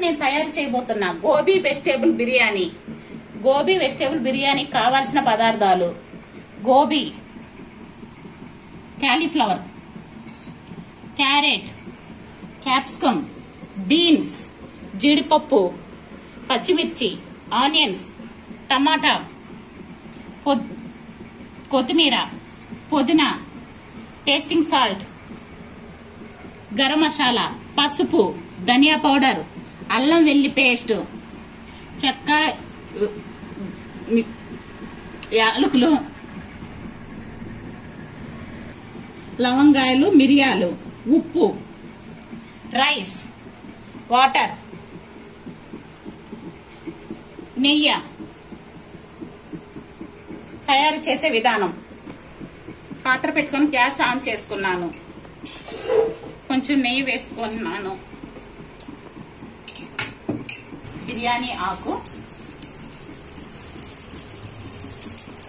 నేను తయారు చేయబోతున్నా గోబీ వెజిటేబుల్ బిర్యానీ. గోబీ వెజిటేబుల్ బిర్యానీ కావాల్సిన పదార్థాలు. Gobi cauliflower carrot capsicum beans జీడిపప్పు పచ్చిమిర్చి ఆనియన్స్ టమాటా కొత్తిమీర పుదీనా టేస్టింగ్ సాల్ట్ గరం మసాలా పసుపు ధనియా పౌడర్ అల్లం వెల్లి పేస్ట్ చెక్క యాలకులు లవంగాయలు మిరియాలు ఉప్పు రైస్ వాటర్ నెయ్యి తయారు చేసే విధానం. పాత్ర పెట్టుకొని గ్యాస్ ఆన్ చేసుకున్నాను. కొంచెం నెయ్యి వేసుకున్నాను. బిర్యానీ ఆకు.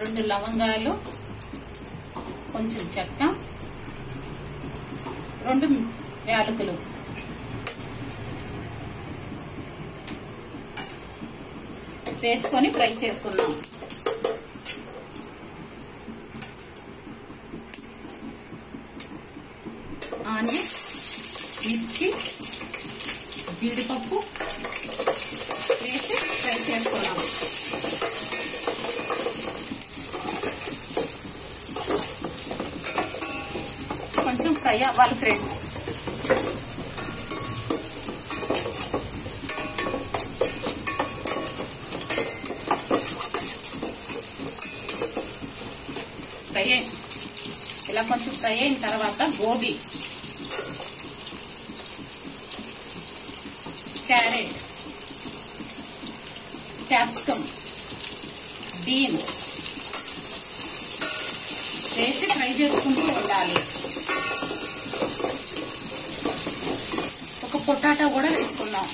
రెండు లవంగాలు కొంచెం చెక్క రెండు యాలకులు. వేసుకొని ఫ్రై చేసుకున్నాం ఆనియన్ మిర్చి జీడిపప్పు వేసి ఫ్రై చేసుకున్నాం కొంచెం ఫ్రై అవ్వాలి ఫ్రెండ్స్ ఫ్రై ఇలా కొంచెం ఫ్రై అయిన తర్వాత గోబీ క్యారెట్ క్యాప్సికమ్ బీన్స్ వేసి ఫ్రై చేసుకుంటూ ఉండాలి. పొటాటో కూడా వేసుకుందాం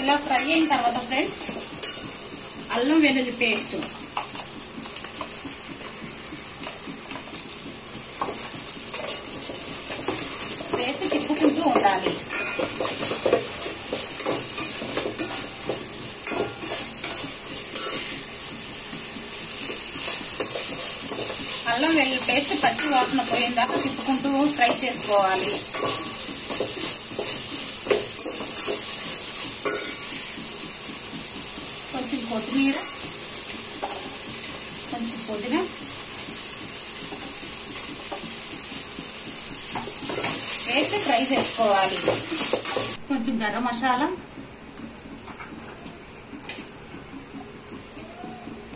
ఇలా ఫ్రై అయిన తర్వాత ఫ్రెండ్స్ అల్లం వెల్లుల్లి పేస్ట్. వేసి తిప్పుకుంటూ ఉండాలి. ఈ పేస్ట్ పచ్చి వాసన పోయేదాకా తిప్పుకుంటూ ఫ్రై చేసుకోవాలి. కొంచెం కొత్తిమీర కొంచెం పుదీనా వేసి ఫ్రై చేసుకోవాలి. కొంచెం గరం మసాలా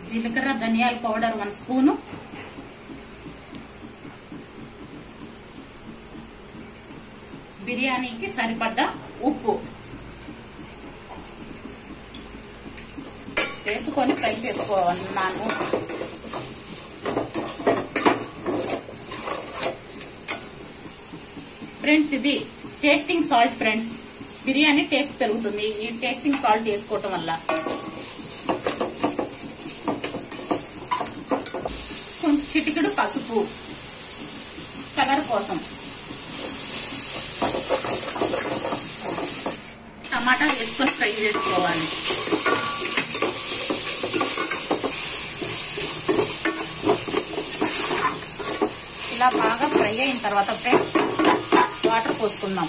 జీలకర్ర ధనియాల పౌడర్ వన్ స్పూను బిర్యానీకి సరిపడ్డ ఉప్పు. వేసుకొని ఫ్రై చేసుకోవాలన్నాను. ఫ్రెండ్స్ ఇది tasting salt friends. Biryani taste పెరుగుతుంది. ఈ టేస్టింగ్ సాల్ట్ వేసుకోవటం వల్ల. కొంచెం చిటికెడు పసుపు కలర్ కోసం. టమాటా వేసుకొని ఫ్రై చేసుకోవాలి. ఇలా బాగా ఫ్రై అయిన తర్వాత ఫ్రెండ్స్ వాటర్ పోసుకుందాం.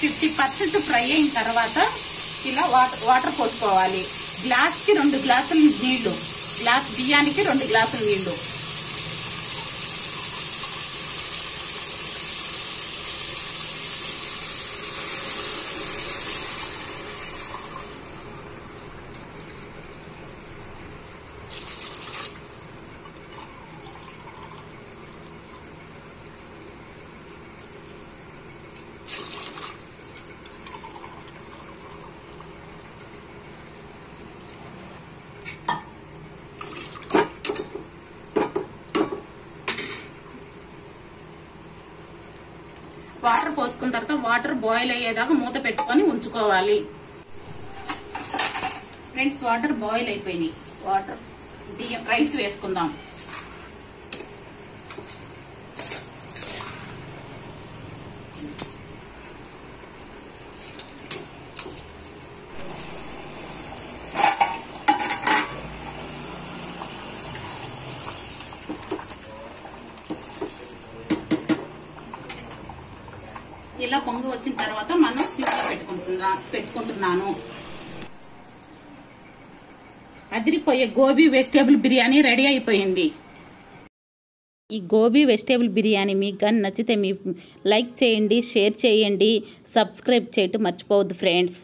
ఫిఫ్టీ పర్సెంట్ ఫ్రై అయిన తర్వాత ఇలా వాటర్ వాటర్ పోసుకోవాలి. గ్లాస్కి రెండు గ్లాసులు నీళ్ళు. గ్లాస్ బియ్యానికి రెండు గ్లాసులు నీళ్ళు. వాటర్ పోసుకున్న తర్వాత వాటర్ బాయిల్ అయ్యేదాకా మూత పెట్టుకొని ఉంచుకోవాలి. ఫ్రెండ్స్ వాటర్ బాయిల్ అయిపోయినాయి. వాటర్. బియ్యం రైస్ వేసుకుందాం. ఇలా పొంగు వచ్చిన తర్వాత మనం సిమ్లో పెట్టుకుంటున్నా పెట్టుకుంటున్నాను. అదిరిపోయే గోబీ వెజిటేబుల్ బిర్యానీ రెడీ అయిపోయింది. ఈ గోబీ వెజిటేబుల్ బిర్యానీ మీకు కానీ నచ్చితే మీ లైక్ చేయండి షేర్ చేయండి సబ్స్క్రైబ్ చేయటం మర్చిపోవద్దు ఫ్రెండ్స్.